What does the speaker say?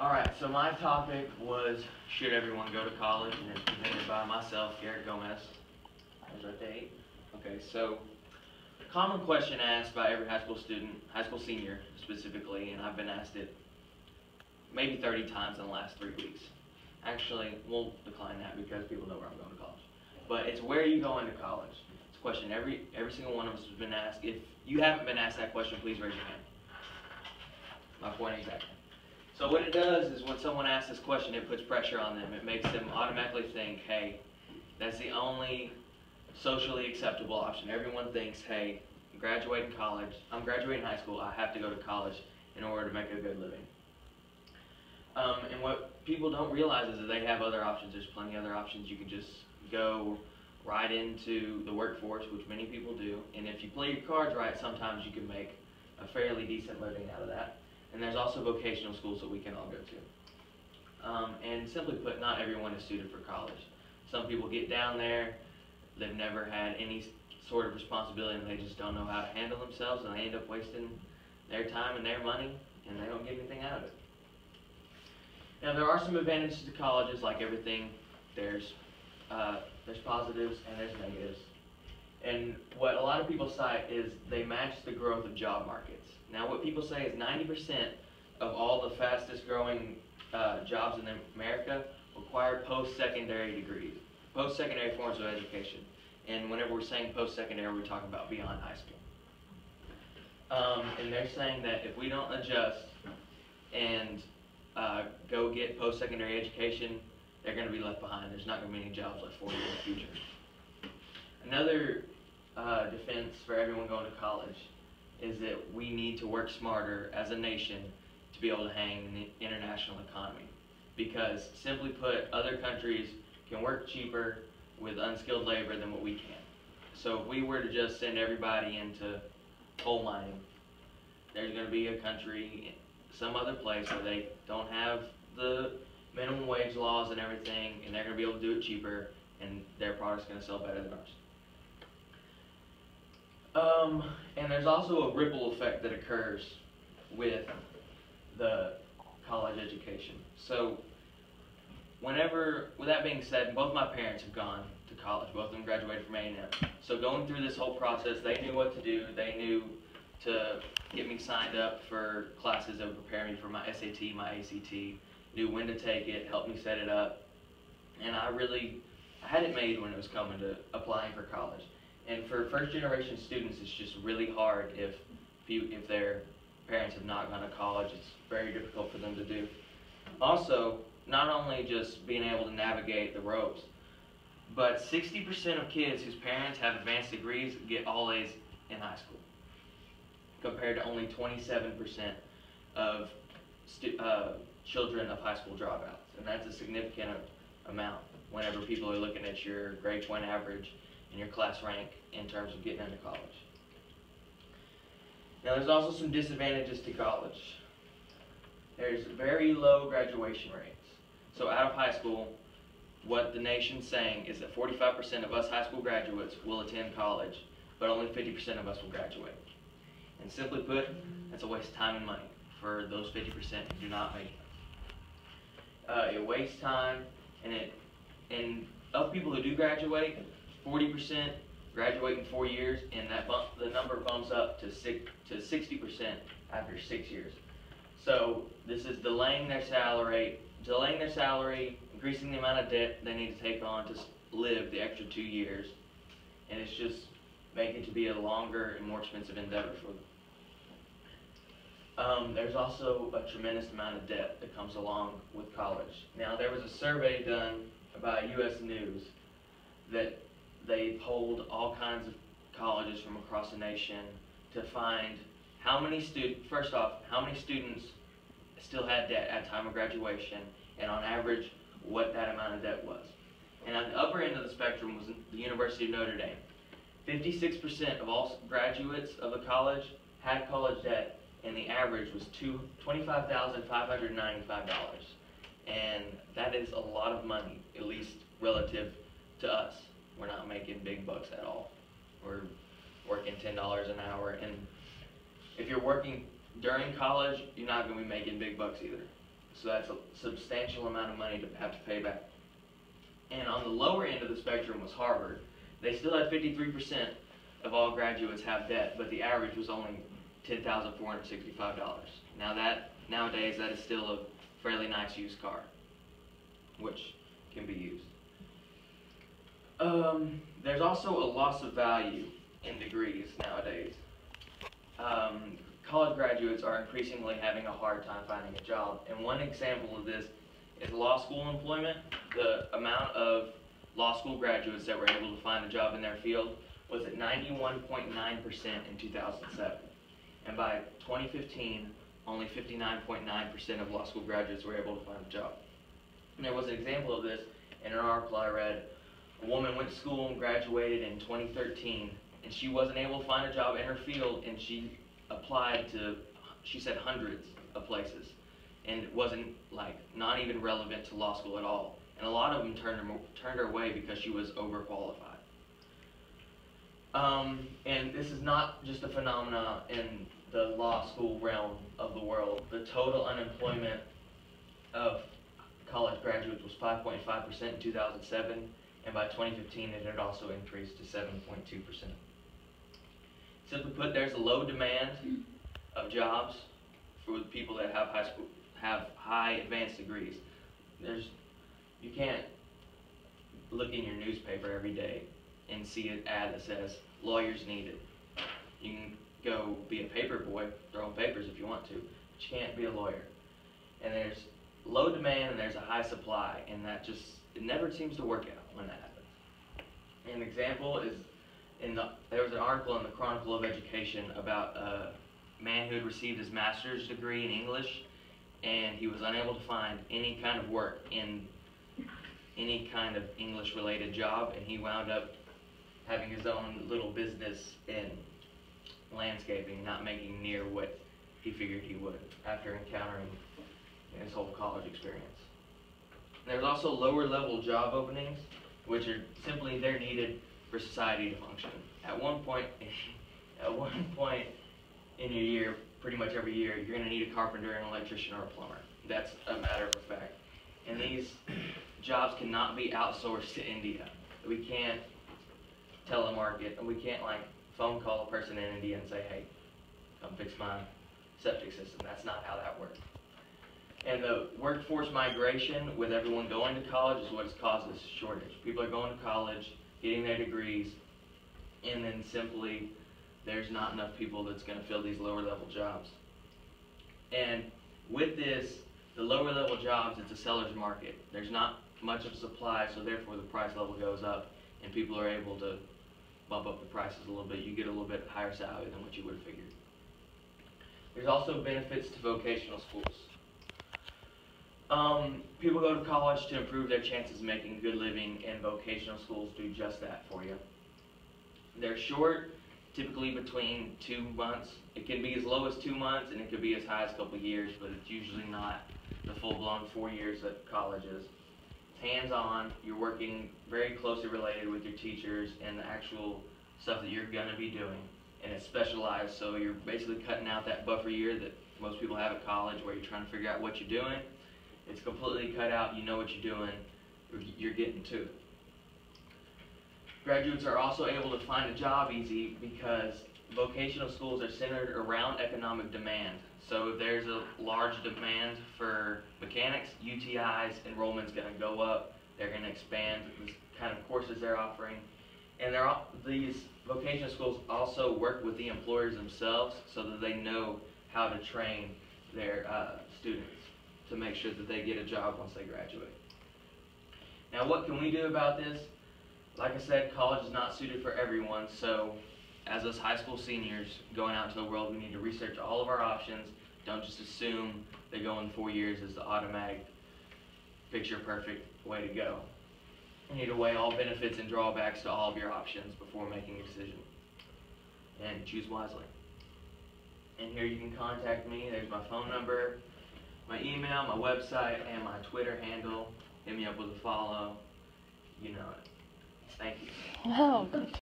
Alright, so my topic was, should everyone go to college, and it's presented by myself, Garrett Gomez. There's our date. Okay, so, common question asked by every high school student, high school senior specifically, and I've been asked it maybe thirty times in the last three weeks. Actually, we'll decline that because people know where I'm going to college. But it's where are you going to college? It's a question every, every single one of us has been asked. If you haven't been asked that question, please raise your hand. My point exactly. So what it does is when someone asks this question, it puts pressure on them. It makes them automatically think, hey, that's the only socially acceptable option. Everyone thinks, hey, I'm graduating college, I'm graduating high school, I have to go to college in order to make a good living. Um, and what people don't realize is that they have other options. There's plenty of other options. You can just go right into the workforce, which many people do. And if you play your cards right, sometimes you can make a fairly decent living out of that. And there's also vocational schools that we can all go to. Um, and simply put, not everyone is suited for college. Some people get down there, they've never had any sort of responsibility and they just don't know how to handle themselves and they end up wasting their time and their money and they don't get anything out of it. Now there are some advantages to colleges like everything. There's, uh, there's positives and there's negatives. And what a lot of people cite is they match the growth of job markets. Now, what people say is 90% of all the fastest growing uh, jobs in America require post-secondary degrees, post-secondary forms of education. And whenever we're saying post-secondary, we're talking about beyond high school. Um, and they're saying that if we don't adjust and uh, go get post-secondary education, they're going to be left behind. There's not going to be any jobs left for you in the future. Another uh, defense for everyone going to college is that we need to work smarter as a nation to be able to hang in the international economy. Because simply put, other countries can work cheaper with unskilled labor than what we can. So if we were to just send everybody into coal mining, there's going to be a country, some other place where they don't have the minimum wage laws and everything, and they're going to be able to do it cheaper, and their product's going to sell better than ours. Um, and there's also a ripple effect that occurs with the college education. So, whenever, with that being said, both my parents have gone to college. Both of them graduated from A&M. So going through this whole process, they knew what to do. They knew to get me signed up for classes that would prepare me for my SAT, my ACT, knew when to take it, helped me set it up. And I really, I had it made when it was coming to applying for college. And for first generation students, it's just really hard if, if their parents have not gone to college. It's very difficult for them to do. Also, not only just being able to navigate the ropes, but 60% of kids whose parents have advanced degrees get all A's in high school, compared to only 27% of uh, children of high school dropouts. And that's a significant amount whenever people are looking at your grade point average and your class rank in terms of getting into college. Now there's also some disadvantages to college. There's very low graduation rates. So out of high school, what the nation's saying is that 45% of us high school graduates will attend college, but only 50% of us will graduate. And simply put, that's a waste of time and money for those 50% who do not make it. Uh, it wastes time, and it and of people who do graduate, 40% graduate in four years, and that bump, the number bumps up to six to 60% after six years. So this is delaying their salary, delaying their salary, increasing the amount of debt they need to take on to live the extra two years, and it's just making it to be a longer and more expensive endeavor for them. Um, there's also a tremendous amount of debt that comes along with college. Now, there was a survey done by U.S. News that they polled all kinds of colleges from across the nation to find how many students, first off, how many students still had debt at time of graduation, and on average, what that amount of debt was. And on the upper end of the spectrum was the University of Notre Dame. 56% of all graduates of a college had college debt, and the average was $25,595. And that is a lot of money, at least relative to us we're not making big bucks at all. We're working ten dollars an hour, and if you're working during college, you're not going to be making big bucks either. So that's a substantial amount of money to have to pay back. And on the lower end of the spectrum was Harvard. They still had 53% of all graduates have debt, but the average was only $10,465. Now that, nowadays, that is still a fairly nice used car, which can be used. Um, there's also a loss of value in degrees nowadays. Um, college graduates are increasingly having a hard time finding a job, and one example of this is law school employment. The amount of law school graduates that were able to find a job in their field was at 91.9% in 2007. And by 2015, only 59.9% of law school graduates were able to find a job. And there was an example of this in an article I read. A woman went to school and graduated in 2013, and she wasn't able to find a job in her field, and she applied to, she said, hundreds of places. And it wasn't, like, not even relevant to law school at all. And a lot of them turned her, turned her away because she was overqualified. Um, and this is not just a phenomena in the law school realm of the world. The total unemployment of college graduates was 5.5% in 2007, and by 2015 it had also increased to 7.2%. Simply put, there's a low demand of jobs for people that have high school, have high advanced degrees. There's, you can't look in your newspaper every day and see an ad that says lawyers needed. You can go be a paper boy, throwing papers if you want to, but you can't be a lawyer. And there's low demand and there's a high supply, and that just it never seems to work out when that happens. An example is in the there was an article in the Chronicle of Education about a man who had received his master's degree in English, and he was unable to find any kind of work in any kind of English related job, and he wound up having his own little business in landscaping, not making near what he figured he would after encountering his whole college experience. There's also lower level job openings, which are simply they're needed for society to function. At one point, at one point in your year, pretty much every year, you're going to need a carpenter, an electrician, or a plumber. That's a matter of fact. And these jobs cannot be outsourced to India. We can't telemarket, and we can't like phone call a person in India and say, hey, come fix my septic system. That's not how that works. And the workforce migration with everyone going to college is what's caused this shortage. People are going to college, getting their degrees, and then simply there's not enough people that's going to fill these lower level jobs. And with this, the lower level jobs, it's a seller's market. There's not much of a supply, so therefore the price level goes up, and people are able to bump up the prices a little bit. You get a little bit higher salary than what you would have figured. There's also benefits to vocational schools. Um, people go to college to improve their chances of making a good living, and vocational schools do just that for you. They're short, typically between two months. It can be as low as two months, and it could be as high as a couple years, but it's usually not the full-blown four years that college is. It's hands-on. You're working very closely related with your teachers and the actual stuff that you're going to be doing, and it's specialized. So you're basically cutting out that buffer year that most people have at college, where you're trying to figure out what you're doing it's completely cut out. You know what you're doing. You're getting to it. Graduates are also able to find a job easy because vocational schools are centered around economic demand. So if there's a large demand for mechanics, UTI's enrollment's going to go up. They're going to expand the kind of courses they're offering. And they're, these vocational schools also work with the employers themselves so that they know how to train their uh, students to make sure that they get a job once they graduate. Now what can we do about this? Like I said, college is not suited for everyone, so as us high school seniors going out into the world, we need to research all of our options. Don't just assume that going four years is the automatic picture perfect way to go. You need to weigh all benefits and drawbacks to all of your options before making a decision. And choose wisely. And here you can contact me. There's my phone number my email, my website, and my Twitter handle. Hit me up with a follow. You know it. Thank you. Wow.